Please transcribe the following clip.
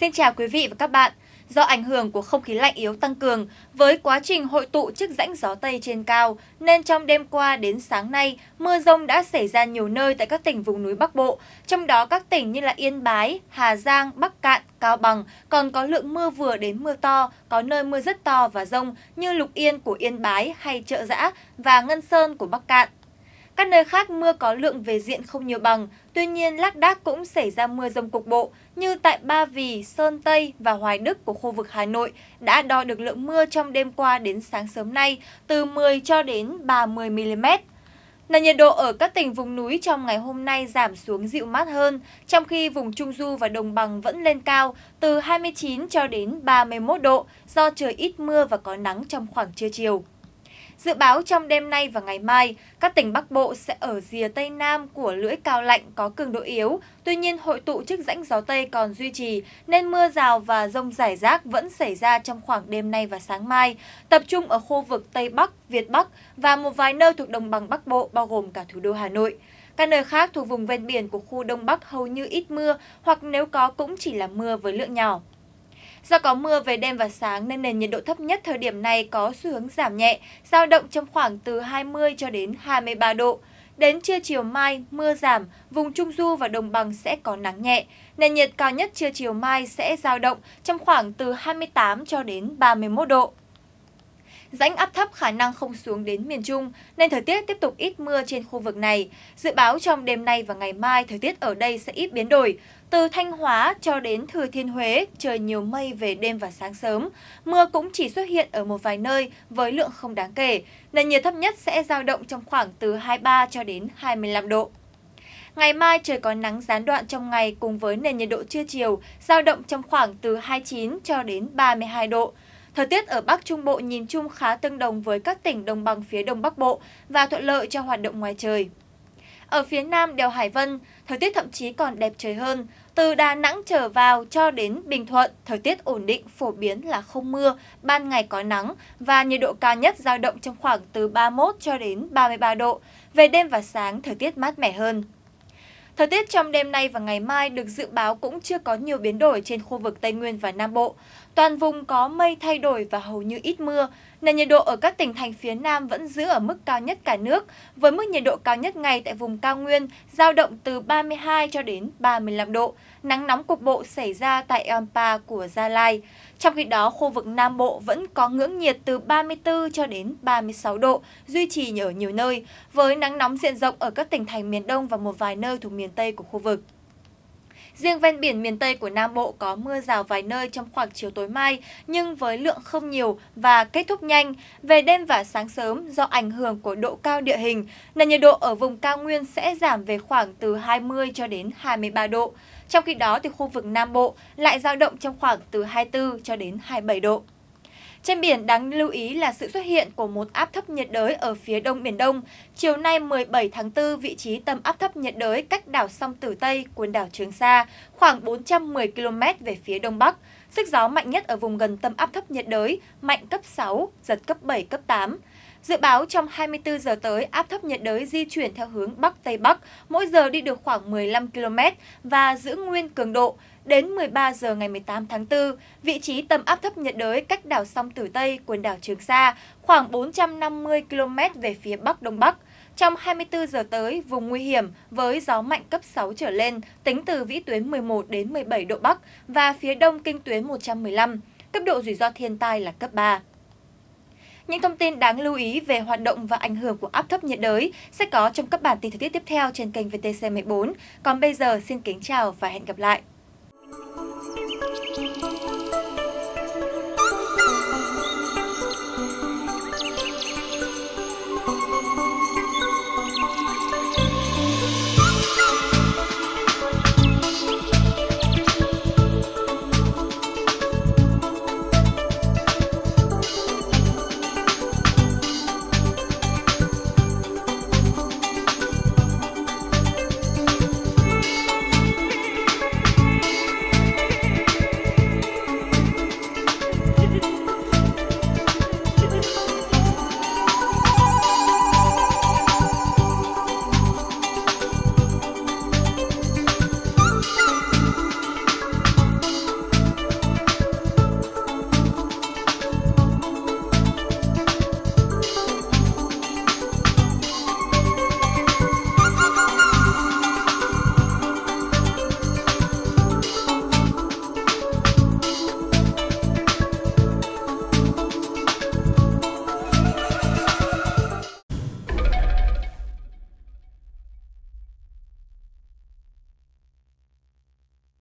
Xin chào quý vị và các bạn. Do ảnh hưởng của không khí lạnh yếu tăng cường với quá trình hội tụ chức rãnh gió Tây trên cao, nên trong đêm qua đến sáng nay, mưa rông đã xảy ra nhiều nơi tại các tỉnh vùng núi Bắc Bộ, trong đó các tỉnh như là Yên Bái, Hà Giang, Bắc Cạn, Cao Bằng còn có lượng mưa vừa đến mưa to, có nơi mưa rất to và rông như Lục Yên của Yên Bái hay trợ Giã và Ngân Sơn của Bắc Cạn. Các nơi khác mưa có lượng về diện không nhiều bằng, tuy nhiên lác đác cũng xảy ra mưa rông cục bộ như tại Ba Vì, Sơn Tây và Hoài Đức của khu vực Hà Nội đã đo được lượng mưa trong đêm qua đến sáng sớm nay từ 10 cho đến 30 mm. Nền nhiệt độ ở các tỉnh vùng núi trong ngày hôm nay giảm xuống dịu mát hơn, trong khi vùng Trung Du và Đồng Bằng vẫn lên cao từ 29 cho đến 31 độ do trời ít mưa và có nắng trong khoảng trưa chiều. Dự báo trong đêm nay và ngày mai, các tỉnh Bắc Bộ sẽ ở rìa Tây Nam của lưỡi cao lạnh có cường độ yếu. Tuy nhiên, hội tụ chức rãnh gió Tây còn duy trì, nên mưa rào và rông rải rác vẫn xảy ra trong khoảng đêm nay và sáng mai, tập trung ở khu vực Tây Bắc, Việt Bắc và một vài nơi thuộc đồng bằng Bắc Bộ, bao gồm cả thủ đô Hà Nội. Các nơi khác thuộc vùng ven biển của khu Đông Bắc hầu như ít mưa, hoặc nếu có cũng chỉ là mưa với lượng nhỏ. Do có mưa về đêm và sáng nên nền nhiệt độ thấp nhất thời điểm này có xu hướng giảm nhẹ, dao động trong khoảng từ 20 cho đến 23 độ. Đến trưa chiều mai, mưa giảm, vùng Trung Du và Đồng Bằng sẽ có nắng nhẹ. Nền nhiệt cao nhất trưa chiều mai sẽ dao động trong khoảng từ 28 cho đến 31 độ. Rãnh áp thấp khả năng không xuống đến miền Trung nên thời tiết tiếp tục ít mưa trên khu vực này. Dự báo trong đêm nay và ngày mai thời tiết ở đây sẽ ít biến đổi. Từ Thanh Hóa cho đến Thừa Thiên Huế, trời nhiều mây về đêm và sáng sớm. Mưa cũng chỉ xuất hiện ở một vài nơi với lượng không đáng kể. Nền nhiệt thấp nhất sẽ dao động trong khoảng từ 23 cho đến 25 độ. Ngày mai trời có nắng gián đoạn trong ngày cùng với nền nhiệt độ trưa chiều dao động trong khoảng từ 29 cho đến 32 độ. Thời tiết ở Bắc Trung Bộ nhìn chung khá tương đồng với các tỉnh đồng bằng phía Đông Bắc Bộ và thuận lợi cho hoạt động ngoài trời. Ở phía Nam đèo Hải Vân, thời tiết thậm chí còn đẹp trời hơn. Từ Đà Nẵng trở vào cho đến Bình Thuận, thời tiết ổn định, phổ biến là không mưa, ban ngày có nắng và nhiệt độ cao nhất dao động trong khoảng từ 31 cho đến 33 độ. Về đêm và sáng, thời tiết mát mẻ hơn. Thời tiết trong đêm nay và ngày mai được dự báo cũng chưa có nhiều biến đổi trên khu vực Tây Nguyên và Nam Bộ. Toàn vùng có mây thay đổi và hầu như ít mưa. Nền nhiệt độ ở các tỉnh thành phía Nam vẫn giữ ở mức cao nhất cả nước, với mức nhiệt độ cao nhất ngày tại vùng cao nguyên giao động từ 32 cho đến 35 độ. Nắng nóng cục bộ xảy ra tại Ampa của Gia Lai. Trong khi đó, khu vực Nam Bộ vẫn có ngưỡng nhiệt từ 34 cho đến 36 độ, duy trì ở nhiều nơi, với nắng nóng diện rộng ở các tỉnh thành miền Đông và một vài nơi thuộc miền Tây của khu vực. Riêng ven biển miền Tây của Nam Bộ có mưa rào vài nơi trong khoảng chiều tối mai, nhưng với lượng không nhiều và kết thúc nhanh. Về đêm và sáng sớm, do ảnh hưởng của độ cao địa hình, nền nhiệt độ ở vùng cao nguyên sẽ giảm về khoảng từ 20 cho đến 23 độ. Trong khi đó, thì khu vực Nam Bộ lại dao động trong khoảng từ 24 cho đến 27 độ. Trên biển đáng lưu ý là sự xuất hiện của một áp thấp nhiệt đới ở phía đông Biển Đông. Chiều nay 17 tháng 4, vị trí tâm áp thấp nhiệt đới cách đảo Song Tử Tây, quần đảo Trường Sa, khoảng 410 km về phía đông bắc. Sức gió mạnh nhất ở vùng gần tâm áp thấp nhiệt đới, mạnh cấp 6, giật cấp 7, cấp 8. Dự báo trong 24 giờ tới, áp thấp nhiệt đới di chuyển theo hướng Bắc-Tây Bắc, mỗi giờ đi được khoảng 15 km và giữ nguyên cường độ. Đến 13 giờ ngày 18 tháng 4, vị trí tâm áp thấp nhiệt đới cách đảo Song Tử Tây, quần đảo Trường Sa, khoảng 450 km về phía Bắc Đông Bắc. Trong 24 giờ tới, vùng nguy hiểm với gió mạnh cấp 6 trở lên, tính từ vĩ tuyến 11 đến 17 độ Bắc và phía đông kinh tuyến 115. Cấp độ rủi ro thiên tai là cấp 3. Những thông tin đáng lưu ý về hoạt động và ảnh hưởng của áp thấp nhiệt đới sẽ có trong các bản tin thời tiết tiếp theo trên kênh VTC14. Còn bây giờ, xin kính chào và hẹn gặp lại.